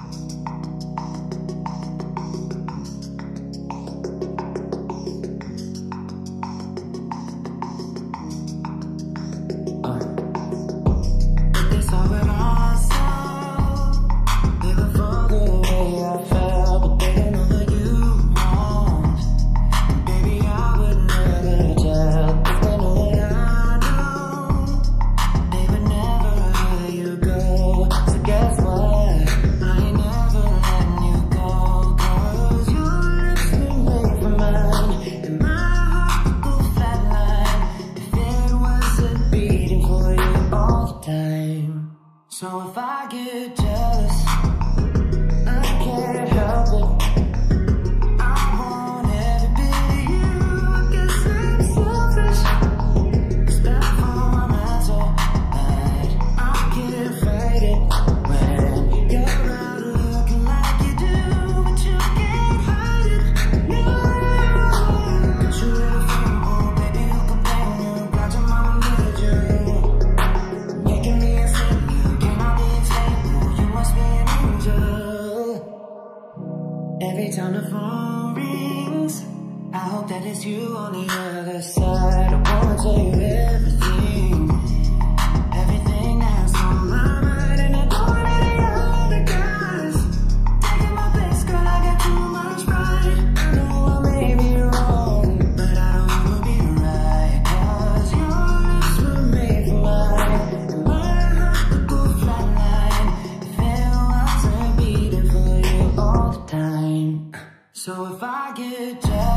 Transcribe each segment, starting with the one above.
you So if I get jealous, I can't help it. sound the phone rings. I hope that it's you on the other side. I wanna tell you everything. So if I get jealous.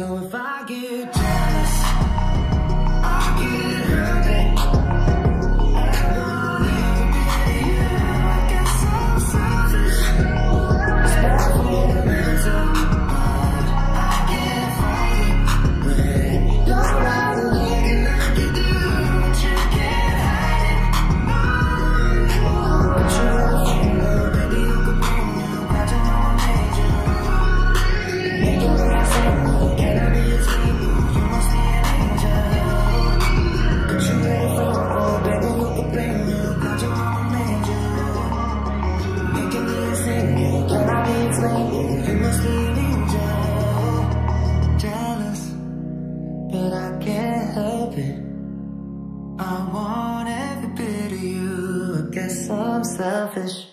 So if I I want every bit of you. I guess I'm selfish.